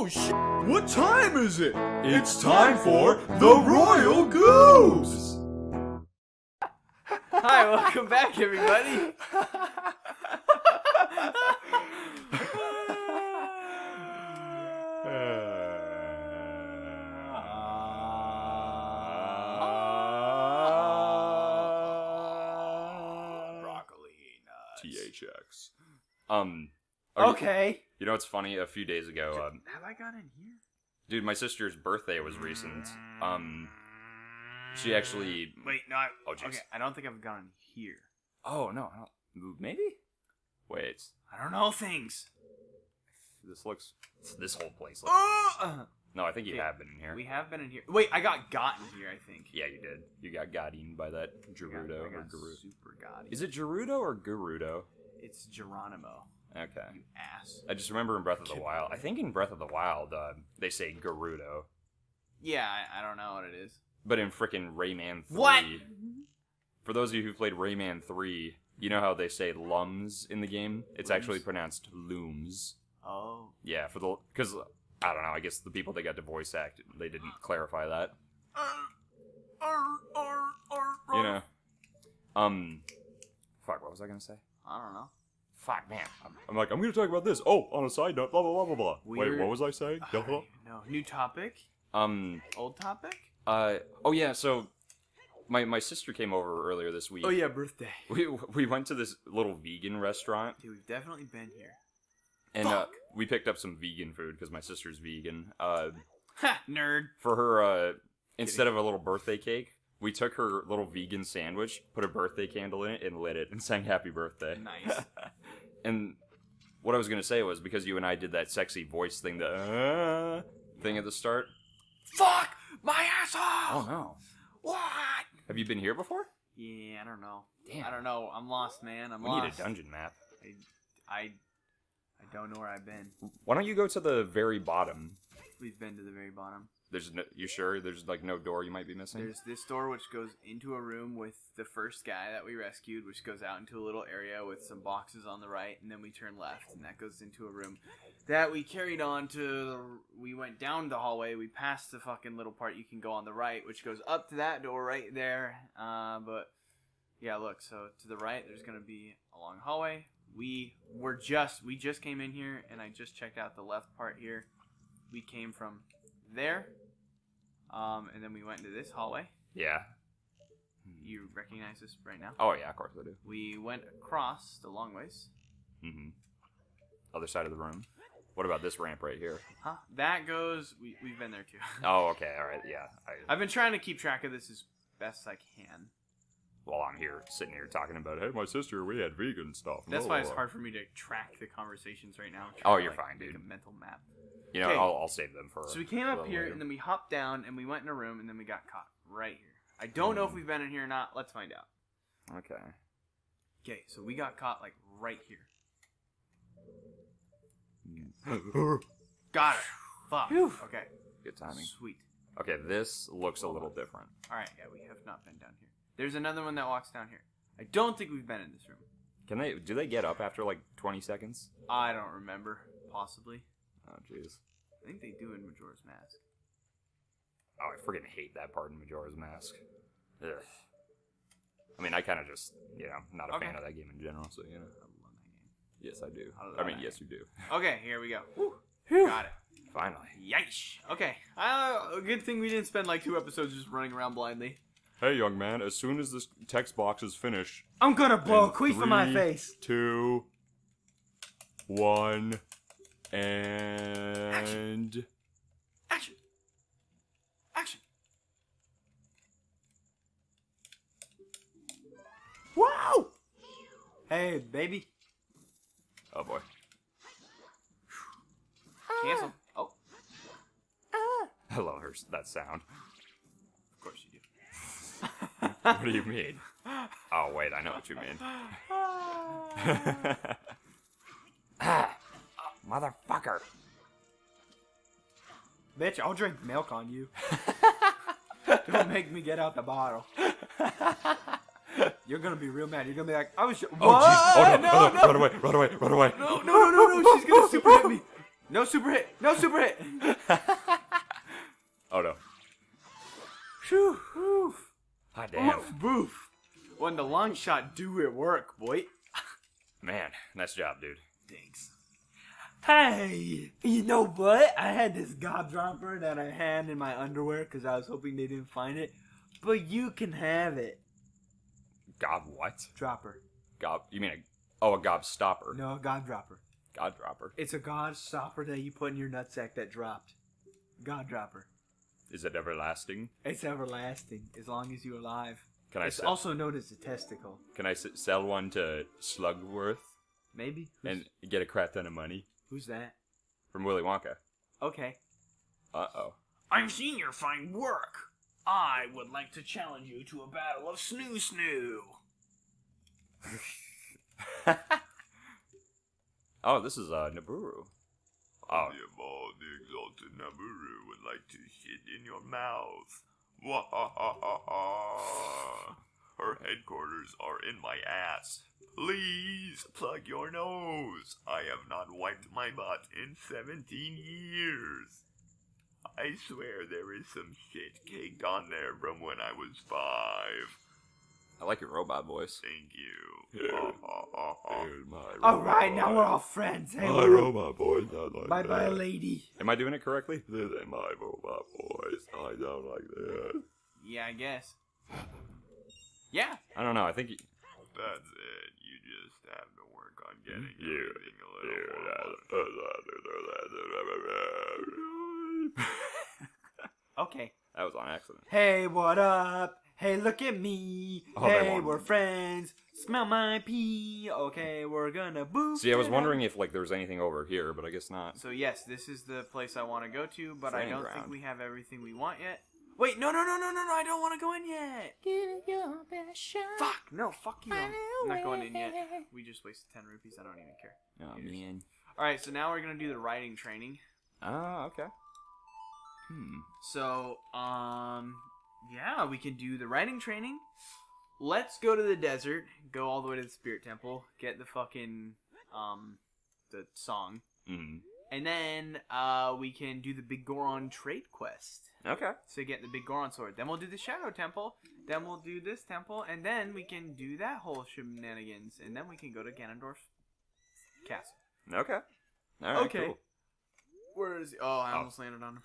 Oh shit! What time is it? It's time for the Royal Goobs! Hi, welcome back, everybody. THX. Um. Are you- Okay. You know what's funny? A few days ago, um, Have I got in here? dude, my sister's birthday was recent. Um, she actually. Wait, no. I, Oh, jeez. okay, I don't think I've gone here. Oh no, I don't- maybe. Wait, I don't know things. this looks. This whole place. Looks, Uh, no, I think you okay, have been in here. we have been in here. Wait, I got gotten here. I think. Yeah, you did. You got got eaten by that got- Gerudo I or Gerudo. super got Is it Gerudo or Gerudo? It's Geronimo. Okay. You ass. I just remember in Breath of the Wild. I think in Breath of the Wild, uh, they say Gerudo, Yeah, I, I don't know what it is. but in frickin' Rayman Three. What? For those of you who played Rayman Three, you know how they say lums in the game. It's actually pronounced looms. Oh. Yeah, for the because I don't know. I guess the people that got to voice act they didn't clarify that. You know. Um. Fuck. What was I gonna say? I don't know. Fuck, man. I'm, like, I'm gonna talk about this. Oh, on a side note, blah blah blah blah blah. Wait, what was I saying? I don't even. New topic. um. Old topic. Uh. Oh yeah. So, my my sister came over earlier this week. Oh yeah, birthday. We we went to this little vegan restaurant Dude, we've definitely been here. and uh, we picked up some vegan food because my sister's vegan. Uh, Ha, nerd. for her, uh, instead of a little birthday cake, we took her little vegan sandwich, put a birthday candle in it, and lit it, and sang "Happy Birthday." Nice. And what I was gonna say was because you and I did that sexy voice thing, the uh, thing at the start. Fuck my asshole. Oh no! What? Have you been here before? Yeah, I don't know. Damn. I don't know. I'm lost, man. I'm We lost. need a dungeon map. I, I, I don't know where I've been. Why don't you go to the very bottom? We've been to the very bottom. There's no, you sure there's like no door you might be missing? There's this door which goes into a room with the first guy that we rescued, which goes out into a little area with some boxes on the right, and then we turn left, and that goes into a room that we carried on to. The, we went down the hallway. We passed the fucking little part you can go on the right, which goes up to that door right there. Uh, but yeah, look. So to the right, there's gonna be a long hallway. We were just we just came in here, and I just checked out the left part here. We came from there, um, and then we went into this hallway. yeah. You recognize this right now? Oh yeah, of course I do. We went across the long ways. Mm-hmm. Other side of the room. What about this ramp right here? Huh? That goes. We, we've been there too. Oh, okay, all right, yeah. I, I've been trying to keep track of this as best I can. while I'm here, sitting here talking about, hey, my sister, we had vegan stuff. That's blah, why it's blah, hard for me to track the conversations right now. Oh, you're like, fine, make dude. A mental map. You know, Okay. I'll, I'll save them for. So we came up here and then we hopped down and we went in a room and then we got caught right here. I don't know if hmm. we've been in here or not. Let's find out. Okay. Okay, so we got caught like right here. Got it. Fuck. Okay. Good timing. Sweet. Okay, this looks a little different. All right, yeah, we have not been down here. There's another one that walks down here. I don't think we've been in this room. Can they? Do they get up after like 20 seconds? I don't remember. Possibly. Oh, jeez. I think they do in Majora's Mask. Oh, I freaking hate that part in Majora's Mask. Ugh. I mean, I kind of just, you know, not a fan of that game in general, so, you know. I love that game. Yes, I do. I I mean, yes, you do. Okay, here we go. Got it. Finally. Yeesh. Okay. Uh, a good thing we didn't spend like two episodes just running around blindly. Hey, young man, as soon as this text box is finished, I'm gonna blow In a queef in my three, face. two, one, and. Action. Action. Action. Wow. Hey, baby. Oh boy. Cancel. Oh, I love her, that sound. of course you do. What do you mean? Oh, wait, I know what you mean. ah, motherfucker. Bitch, I'll drink milk on you. Don't make me get out the bottle. You're gonna be real mad. You're gonna be like, I was. Oh, jeez. Oh, no, no, no. no, Run away, run away, run away. no, no, no, no, no. She's gonna super hit me. No super hit. No super hit. oh no. Phew, phew. Hot damn. Oof, boof. When the long shot do it work, boy. Man, nice job, dude. Thanks. Hey, you know what? I had this gobdropper that I had in my underwear because I was hoping they didn't find it. But you can have it. Gob what? Dropper. Gob? You mean a? Oh, a gob stopper. No, a god dropper. God dropper. It's a god stopper that you put in your nutsack that dropped. God dropper. Is it everlasting? It's everlasting as long as you're alive. Can I It's also known as a testicle. Can I s- sell one to Slugworth Maybe. And get a crap ton of money who's that? from Willy Wonka? Okay. Uh oh. I've seen your fine work. I would like to challenge you to a battle of snoo snoo. Oh, this is uh Nabooru. Oh, Ball, the exalted Nabooru would like to shit in your mouth. Wahahaha. Her headquarters are in my ass. Please plug your nose. I have not wiped my butt in 17 years. I swear there is some shit caked on there from when I was five. I like your robot voice. Thank you. All right, now we're all friends. Hey, My robot voice not like bye bye, lady. Am I doing it correctly? This ain't my robot voice. I don't like this. Yeah, I guess. Yeah. I don't know. I think. y- That's it. You just have to work on getting Yeah. everything a little more. Okay. That was on accident. Hey, what up? Hey, look at me. Oh, hey, we're friends. Smell my pee. Okay, we're gonna boost. See, I was wondering up. if like there was anything over here, but I guess not. So yes, this is the place I want to go to, but I don't ground. think we have everything we want yet. Wait, no, no, no, no, no, no! I don't want to go in yet. Fuck, no, fuck you. I'm not going in yet. We just wasted ten rupees. I don't even care. Oh Here's- man. All right, so now we're gonna do the writing training. Oh, okay. Hmm. So, um, yeah, we can do the writing training. Let's go to the desert, go all the way to the spirit temple, get the fucking, um, the song, Mm. And then, uh, we can do the Big Goron trade quest Okay. So get the Big Goron sword. Then we'll do the Shadow Temple, then we'll do this temple, and then we can do that whole shenanigans, and then we can go to Ganondorf Castle. Okay. All right. Okay. Cool. Where is he? Oh, I Oh. almost landed on him.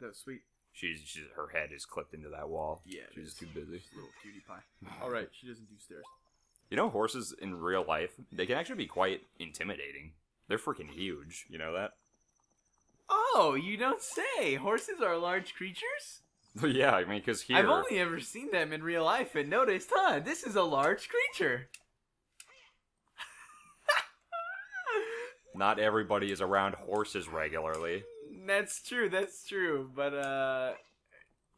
That was sweet. She's, she's her head is clipped into that wall. Yeah, She's is. too busy. Little cutie pie. All right, she doesn't do stairs. You know, horses in real life, they can actually be quite intimidating. They're freaking huge. You know that? Oh, you don't say. Horses are large creatures? yeah, I mean, because here. I've only ever seen them in real life and noticed, huh, this is a large creature. Not everybody is around horses regularly. that's true, that's true. But, uh,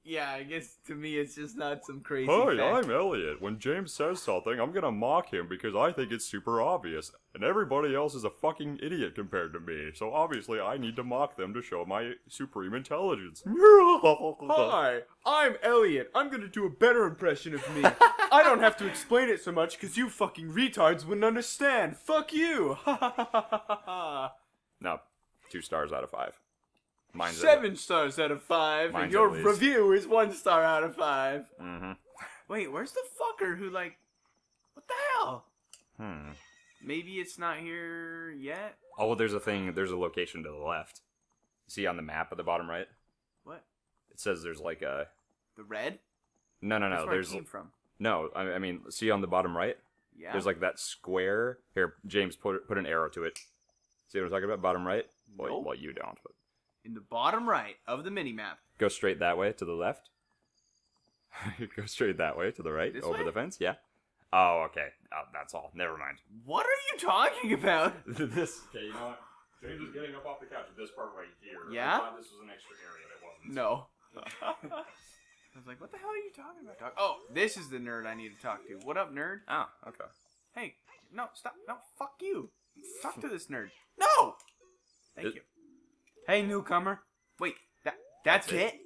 yeah, I guess to me it's just not some crazy Hi, fact. I'm Elliot. When James says something, I'm gonna mock him because I think it's super obvious. And everybody else is a fucking idiot compared to me. So obviously I need to mock them to show my supreme intelligence. Hi, I'm Elliot. I'm gonna do a better impression of me. I don't have to explain it so much because you fucking retards wouldn't understand. Fuck you. Ha ha ha ha ha ha. No, two stars out of five. Mine's Seven stars out of five, and your review is one star out of five. Mm-hmm. Wait, where's the fucker who like? What the hell? Hmm. Maybe it's not here yet. Oh, well, there's a thing. There's a location to the left. See on the map at the bottom right? What? It says there's like a. The red? No, no, That's no. where There's I came from. no. I, I mean, see on the bottom right? Yeah. There's like that square. Here, James, put put an arrow to it. See what I'm talking about? Bottom right. Well, Nope. well, you don't. But in the bottom right of the mini map. go straight that way to the left. go straight that way to the right This over way? the fence. Yeah. Oh, okay. Oh, that's all. Never mind. What are you talking about? this. Okay, you know what? James is getting up off the couch at this part right here. Yeah? I thought this was an extra area that wasn't. No. I was like, what the hell are you talking about? Doc? Oh, this is the nerd I need to talk to. What up, nerd? Oh, okay. Hey, no, stop. No, fuck you. Talk to this nerd. No! Thank It- you. Hey, newcomer. Wait, that that's, That's it? it?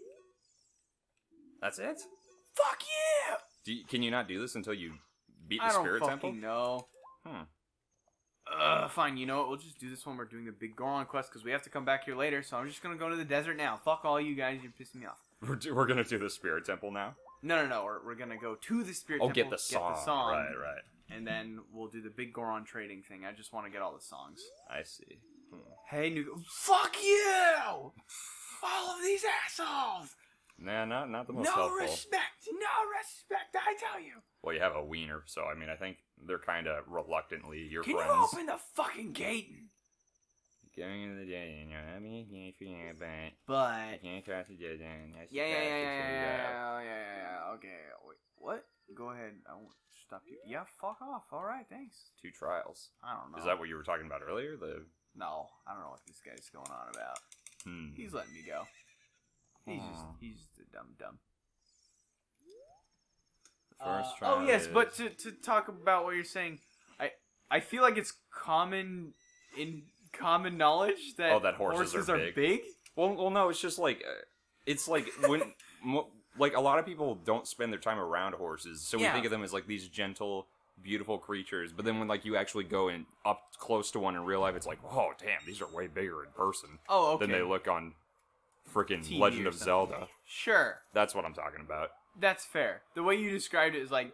That's it. Fuck yeah! Do you, can you not do this until you beat the I don't spirit fucking temple? know. Hmm. Uh, fine. You know what? We'll just do this when we're doing the big Goron quest because we have to come back here later. So I'm just gonna go to the desert now. Fuck all you guys. You're pissing me off. We're, do- we're gonna do the spirit temple now. No, no, no. We're, we're gonna go to the spirit Oh, temple. get the song. Right, right. And then we'll do the big Goron trading thing. I just want to get all the songs. I see. Hey, new. Fuck you! All of these assholes. Nah, not not the most No helpful. respect. No respect. I tell you. Well, you have a wiener, so I mean, I think they're kind of reluctantly your Can you open the fucking gate? Going into the day, you know, I mean, you can't, but But I can't cross the dead end. That's Yeah, yeah, yeah, yeah, yeah, yeah, yeah, yeah, yeah. Okay, wait, what? Go ahead. I won't stop you. Yeah, fuck off. All right, thanks. Two trials. I don't know. Is that what you were talking about earlier? The No, I don't know what this guy's going on about. hmm. He's letting me go. He's just, he's just a dumb dumb. first Uh, oh yes, but to to talk about what you're saying, I I feel like it's common in common knowledge that Oh, that horses are big? big. well, well, no, it's just like uh, it's like when mo- like a lot of people don't spend their time around horses, so we Yeah. think of them as like these gentle. Beautiful creatures, but then when like you actually go in up close to one in real life, it's like, oh damn, these are way bigger in person Oh, okay. than they look on freaking Legend of. Zelda. Sure, That's what I'm talking about. that's fair. The way you described it is like,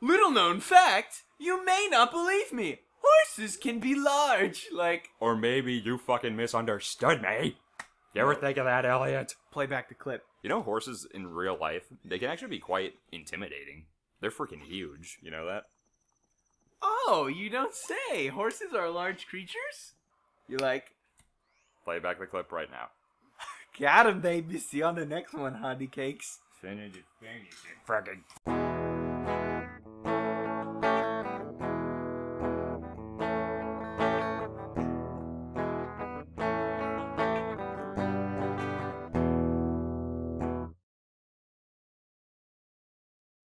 little known fact, you may not believe me. Horses can be large. Like, Or maybe you fucking misunderstood me. You ever think of that, Elliot? play back the clip. You know, horses in real life, they can actually be quite intimidating. They're freaking huge. You know that? Oh, you don't say. Horses are large creatures? You like, Play back the clip right now. Got him, baby. See you on the next one, honey cakes. Finish it, finish it. Fucking.